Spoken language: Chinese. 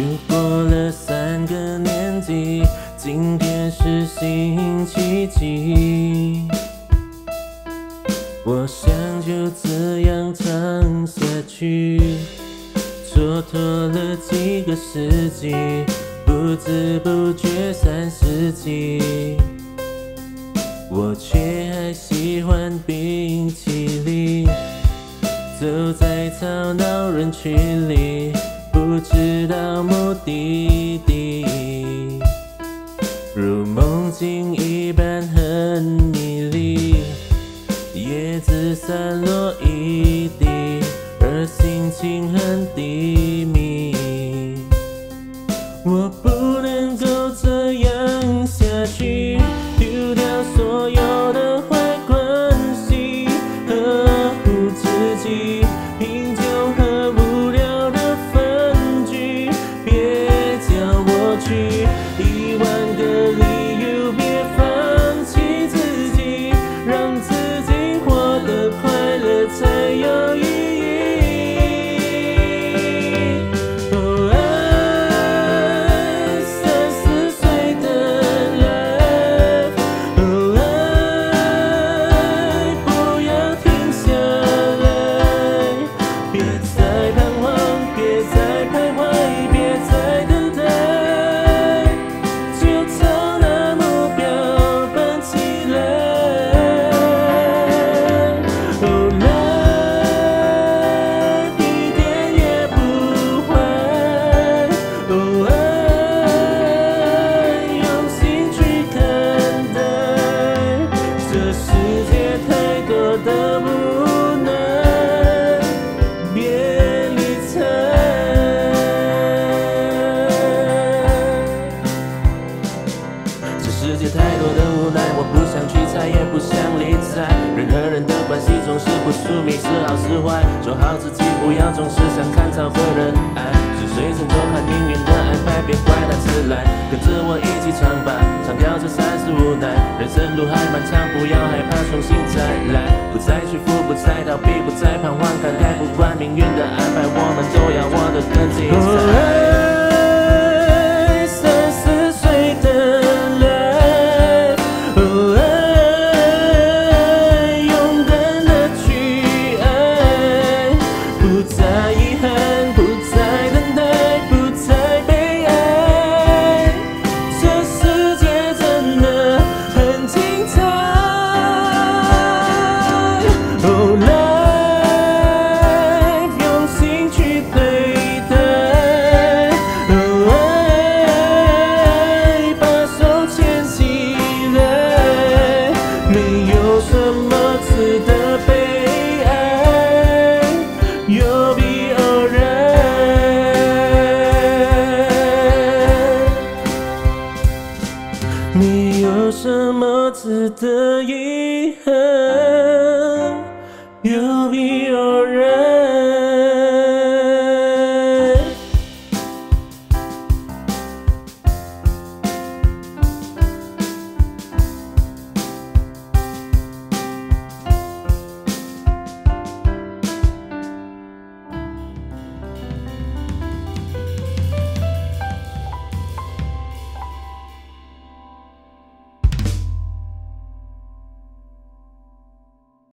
又过了三个年纪，今天是星期几？我想就这样唱下去，蹉跎了几个世纪，不知不觉三十几，我却还喜欢冰淇淋。走在吵闹人群里，知道目的地，如梦境一般很迷离。叶子散落一多的无奈，我不想去猜，也不想理睬。人和人的关系总是不宿命，是好是坏，做好自己，不要总是想看超个人爱。是随着走看命运的安排，别怪他迟来。跟着我一起唱吧，唱掉这三十无奈。人生路还漫长，不要害怕，重新再来。不再屈服，不再逃避，不再彷徨，看开，不管命运的安排，我们都要活得更精彩。不